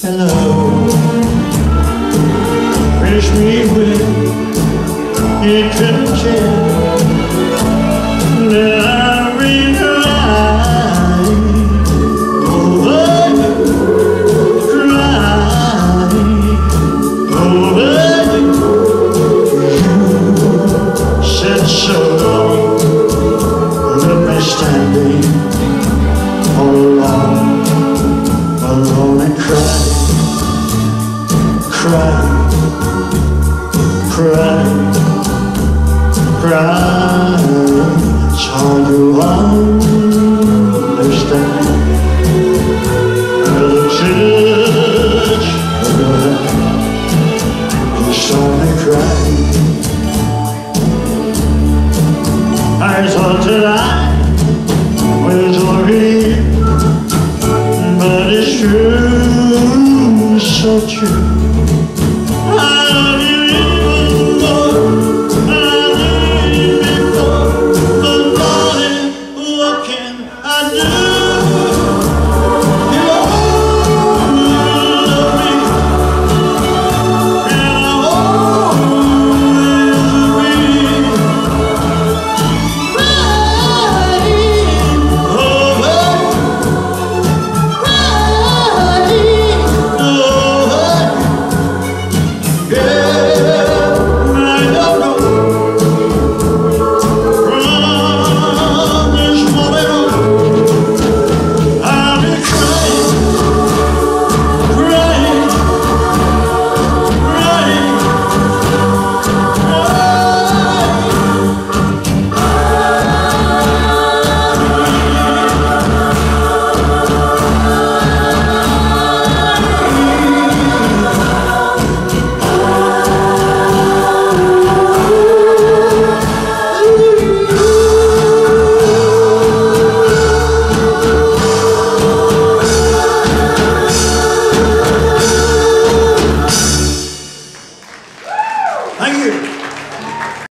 hello. Finish me with intention. Then I realize, over you, cry, over cry. It's hard to understand. Cry. I thought that I was but it's true, so true.